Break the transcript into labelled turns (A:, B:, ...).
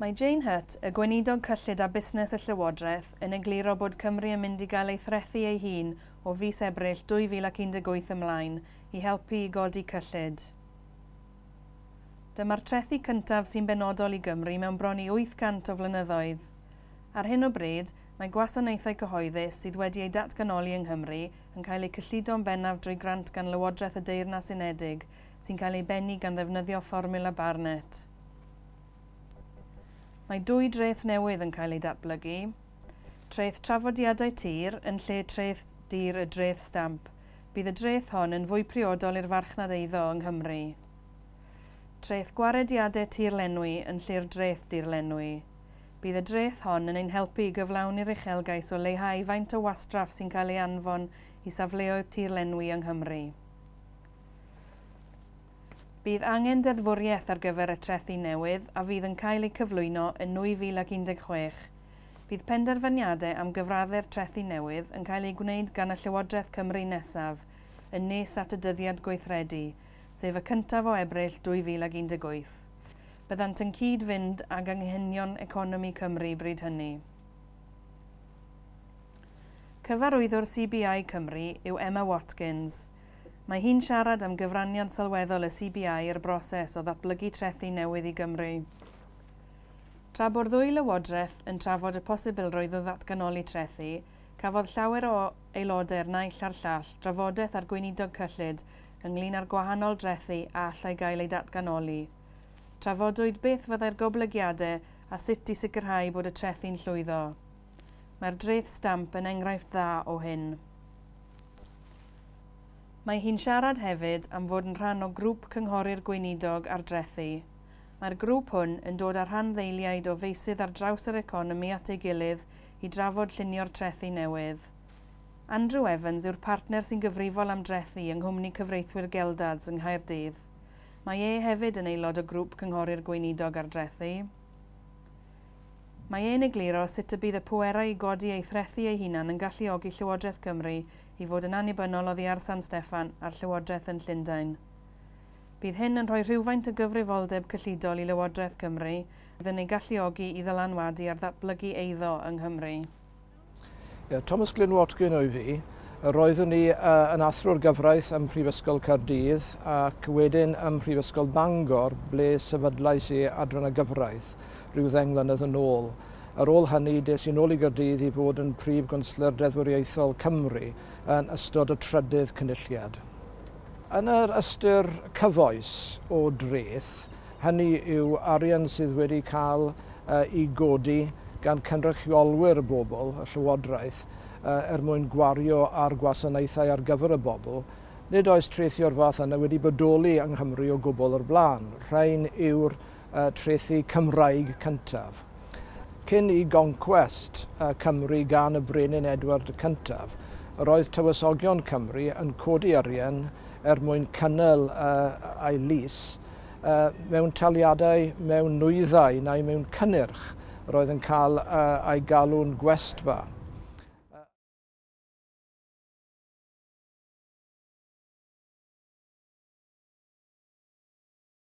A: Mae Jane Hutt, y gweinidog cyllid a busnes y Llywodraeth, yn egluro bod Cymru yn mynd i gael ei threthu ei hun o fus ebryll 2018 ymlaen i helpu i godi cyllid. Dyma'r trethu cyntaf sy'n benodol i Gymru mewn bron i 800 o flynyddoedd. Ar hyn o bryd, mae gwasanaethau cyhoeddus sydd wedi ei datganoli yng Nghymru yn cael eu cyllido'n bennaf drwy grant gan Lywodraeth y Deyrnas Unedig sy'n cael ei bennu gan ddefnyddio fformula Barnett. Mae dwy dreth newydd yn cael ei datblygu. Treth trafodiadau tir yn lle treth dir y dreth stamp. Bydd y dreth hon yn fwy priodol i'r farchnad eiddo yng Nghymru. Treth gwarediadau tir lenwi yn lle'r dreth dir lenwi. Bydd y dreth hon yn ein helpu i gyflawni'r uchelgais o leihau faint o wastraff sy'n cael ei anfon i safleoedd tir lenwi yng Nghymru. Bydd angen deddfwriaeth ar gyfer y trethu newydd a fydd yn cael eu cyflwyno yn 2016. Bydd penderfyniadau am gyfraddau'r trethu newydd yn cael eu gwneud gan y Llywodraeth Cymru nesaf yn nes at y dyddiad gweithredu, sef y cyntaf o ebryll 2018. Byddant yn cyd-fynd ag anghenion economi Cymru bryd hynny. Cyfarwyddwr CBI Cymru yw Emma Watkins – Mae hi'n siarad am gyfraniad sylweddol y CBI i'r broses o ddatblygu trethu newydd i Gymru. Tra bod ddwy lywodraeth yn trafod y posibilrwydd o ddatganoli trethu, cafodd llawer o aelodau'r naill ar llall drafodaeth ar gweinidog cyllid ynglyn â'r gwahanol drethu a allai gael ei datganoli. Trafodwyd beth fyddai'r goblygiadau a sut i sicrhau bod y trethi'n llwyddo. Mae'r dreth stamp yn enghraifft dda o hyn. Mae hi'n siarad hefyd am fod yn rhan o grŵp cynghorir gweinidog ar drethu. Mae'r grŵp hwn yn dod ar rhan ddeiliaid o feisydd ar draws yr economi at ei gilydd i drafod llunio'r trethu newydd. Andrew Evans yw'r partner sy'n gyfrifol am drethu yng Nghymni Cyfreithwyr Geldads yng Nghaerdydd. Mae e hefyd yn aelod o grŵp cynghorir gweinidog ar drethu. Mae e'n egluro sut y bydd y pwerau i godi ei threthu ei hunan yn galluogi Llywodraeth Cymru i fod yn annibynnol oddi ar San Steffan a'r Llywodraeth yn Llundain. Bydd hyn yn rhoi rhywfaint o gyfrifoldeb cyllidol i Lywodraeth Cymru, fyddwn ei galluogi i ddylanwadu ar ddatblygu eiddo yng Nghymru.
B: Yeah, Thomas Glyn Watkin o'i fi, roeddwn ni uh, yn athro'r gyfraith ym Mhrifysgol Cardydd ac wedyn ym Mhrifysgol Bangor ble sefydlais i adran y gyfraith rhyw ddeng mlynedd yn ôl. Ar ôl hynny, des i'n ôl i Gyrdydd i fod yn prif gwnsler deddfwriaethol Cymru yn ystod y trydydd cynulliad. Yn yr ystyr cyfoes o dreth, hynny yw arian sydd wedi cael uh, i godi gan cynrychiolwyr y bobl, y Llywodraeth, uh, er mwyn gwario ar gwasanaethau ar gyfer y bobl, nid oes treithio'r fath yna wedi bodoli yng Nghymru o gwbl o'r blaen. Rhain yw'r uh, treithi Cymraeg cyntaf cyn i gonquest uh, Cymru gan y Brenin Edward y cyntaf, roedd tywysogion Cymru yn codi arian er mwyn cynnal uh, ei lys uh, mewn taliadau mewn nwyddau neu mewn cynnyrch roedd yn cael uh, ei galw'n gwestfa.